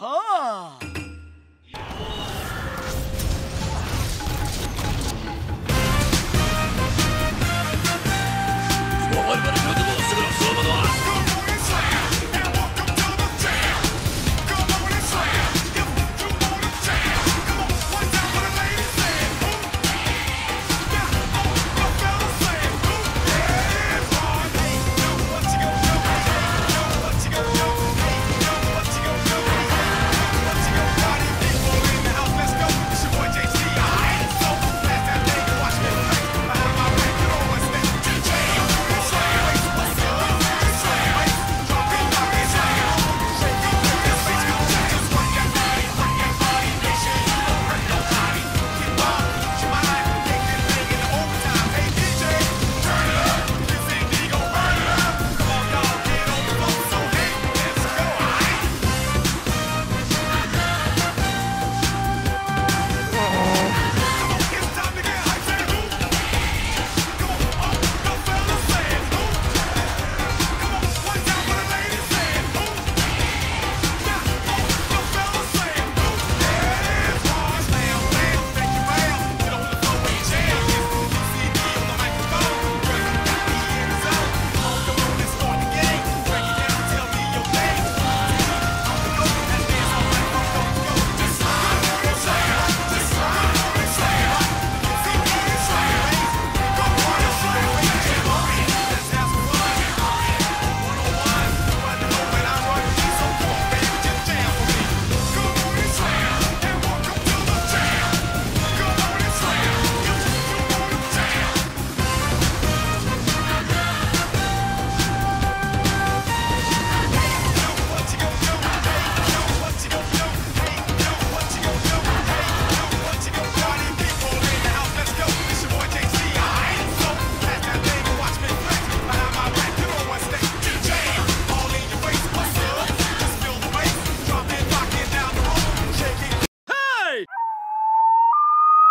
哈。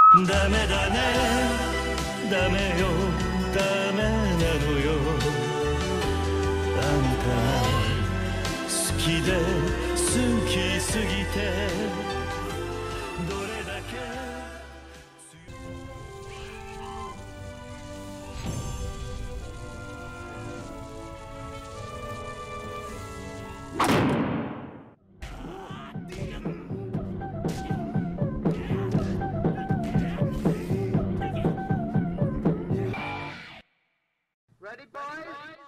ダメだね。ダメよ。ダメなのよ。あんた好きで好きすぎてどれだけ Ready, boys? Ready, boys?